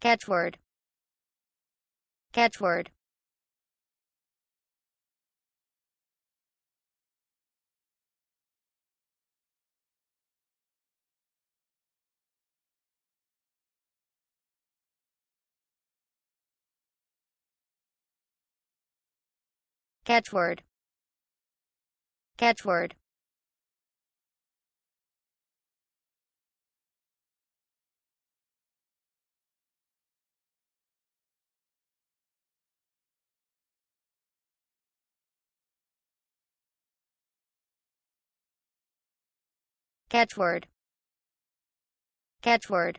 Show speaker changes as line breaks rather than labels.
Catchword. Catchword. Catchword. Catchword. Catchword. Catchword.